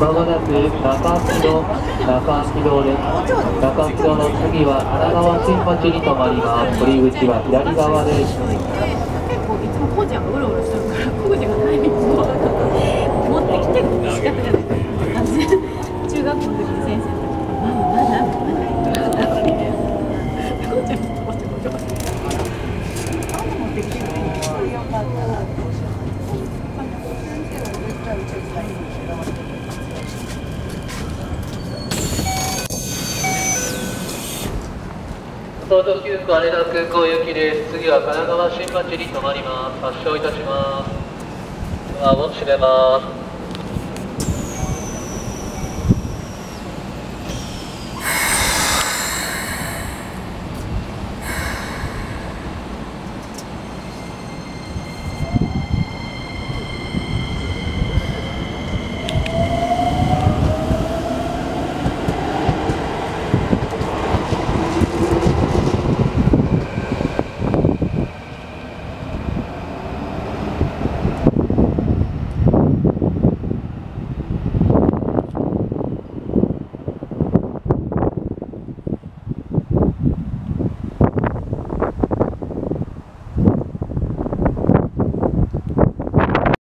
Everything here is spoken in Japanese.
まもなく中秋の中秋道です中秋道の次は神奈川新町に停まります降り口は左側です結構いつもコーチがうろうろしてるからコーチがタイミングを持ってきて仕方がない中学校の時先生と「ママまだまだまだ」みたいなコーチがちょこちょこちょこちょこ持ってきてくれるよかった東京急行羽田空港行きです。次は神奈川新町に停まります。発車いたします。ドアを閉めます。